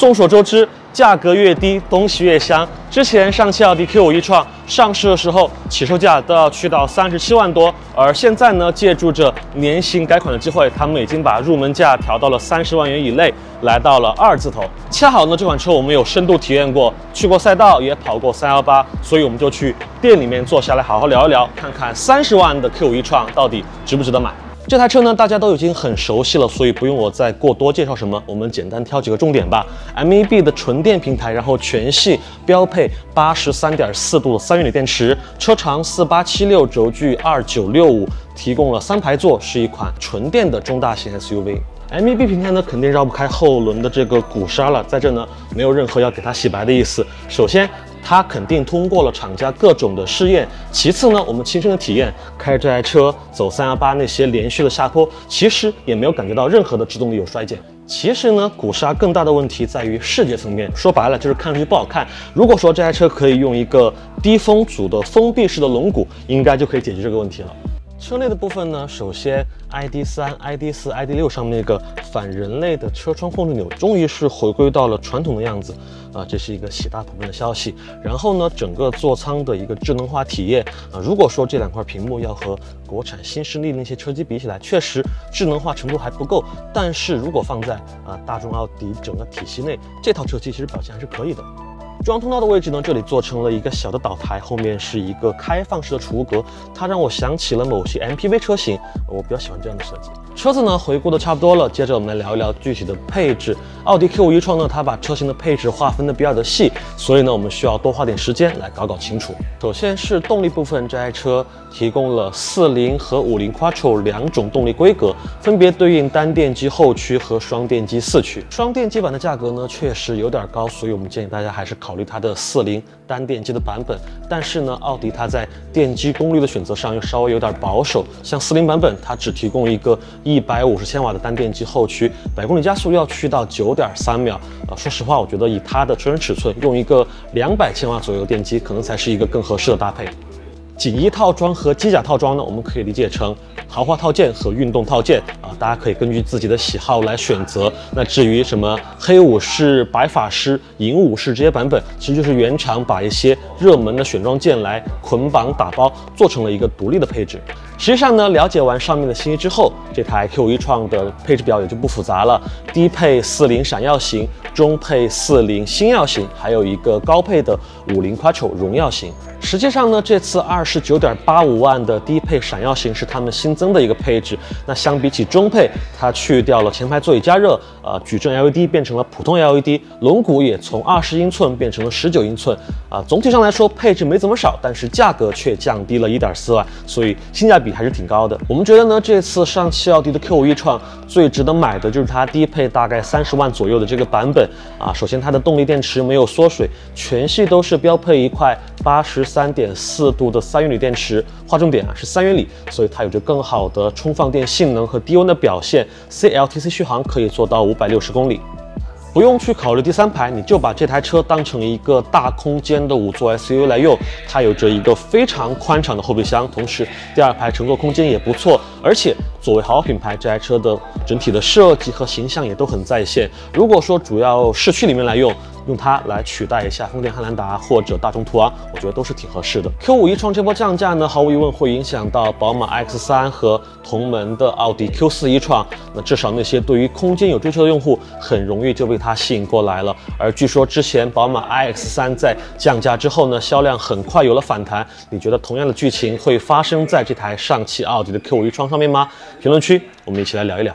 众所周知，价格越低，东西越香。之前上汽奥迪 Q5 e 创上市的时候，起售价都要去到三十七万多，而现在呢，借助着年型改款的机会，他们已经把入门价调到了三十万元以内，来到了二字头。恰好呢，这款车我们有深度体验过，去过赛道，也跑过三幺八，所以我们就去店里面坐下来好好聊一聊，看看三十万的 Q5 e 创到底值不值得买。这台车呢，大家都已经很熟悉了，所以不用我再过多介绍什么。我们简单挑几个重点吧。MEB 的纯电平台，然后全系标配八十三点四度三元锂电池，车长四八七六，轴距二九六五，提供了三排座，是一款纯电的中大型 SUV。MEB 平台呢，肯定绕不开后轮的这个鼓刹了，在这呢，没有任何要给它洗白的意思。首先。它肯定通过了厂家各种的试验。其次呢，我们亲身的体验，开这台车走三幺八那些连续的下坡，其实也没有感觉到任何的制动力有衰减。其实呢，鼓刹更大的问题在于视觉层面，说白了就是看上去不好看。如果说这台车可以用一个低风阻的封闭式的轮毂，应该就可以解决这个问题了。车内的部分呢，首先 ID 三、ID 四、ID 六上面那个反人类的车窗控制钮，终于是回归到了传统的样子啊，这是一个喜大普奔的消息。然后呢，整个座舱的一个智能化体验啊，如果说这两块屏幕要和国产新势力那些车机比起来，确实智能化程度还不够。但是如果放在啊大众奥迪整个体系内，这套车机其实表现还是可以的。中央通道的位置呢，这里做成了一个小的岛台，后面是一个开放式的储物格，它让我想起了某些 MPV 车型，我比较喜欢这样的设计。车子呢回顾的差不多了，接着我们来聊一聊具体的配置。奥迪 Q5 e 创呢，它把车型的配置划分的比较的细，所以呢我们需要多花点时间来搞搞清楚。首先是动力部分，这台车提供了四零和五零 Quattro 两种动力规格，分别对应单电机后驱和双电机四驱。双电机版的价格呢确实有点高，所以我们建议大家还是考虑它的四零单电机的版本。但是呢，奥迪它在电机功率的选择上又稍微有点保守，像四零版本它只提供一个。一百五十千瓦的单电机后驱，百公里加速要去到九点三秒。呃，说实话，我觉得以它的车身尺寸，用一个两百千瓦左右的电机，可能才是一个更合适的搭配。锦衣套装和机甲套装呢，我们可以理解成豪华套件和运动套件啊，大家可以根据自己的喜好来选择。那至于什么黑武士、白法师、银武士这些版本，其实就是原厂把一些热门的选装件来捆绑打包，做成了一个独立的配置。实际上呢，了解完上面的信息之后，这台 Q5 e 创的配置表也就不复杂了。低配四零闪耀型，中配四零星耀型，还有一个高配的五零 Quattro 荣耀型。实际上呢，这次二十九点八五万的低配闪耀型是他们新增的一个配置。那相比起中配，它去掉了前排座椅加热，呃，矩阵 LED 变成了普通 LED，轮毂也从二十英寸变成了十九英寸。啊，总体上来说配置没怎么少，但是价格却降低了一点四万，所以性价比。还是挺高的。我们觉得呢，这次上汽奥迪的 Q5 e 创最值得买的就是它低配大概三十万左右的这个版本啊。首先它的动力电池没有缩水，全系都是标配一块八十三点四度的三元锂电池，划重点啊是三元锂，所以它有着更好的充放电性能和低温的表现，CLTC 续航可以做到五百六十公里。不用去考虑第三排，你就把这台车当成一个大空间的五座 SUV 来用。它有着一个非常宽敞的后备箱，同时第二排乘坐空间也不错。而且作为豪华品牌，这台车的整体的设计和形象也都很在线。如果说主要市区里面来用，用它来取代一下丰田汉兰达或者大众途昂，我觉得都是挺合适的。Q5 e 创这波降价呢，毫无疑问会影响到宝马 X3 和同门的奥迪 Q4 e 创。那至少那些对于空间有追求的用户，很容易就被它吸引过来了。而据说之前宝马 iX3 在降价之后呢，销量很快有了反弹。你觉得同样的剧情会发生在这台上汽奥迪的 Q5 e 创上面吗？评论区我们一起来聊一聊。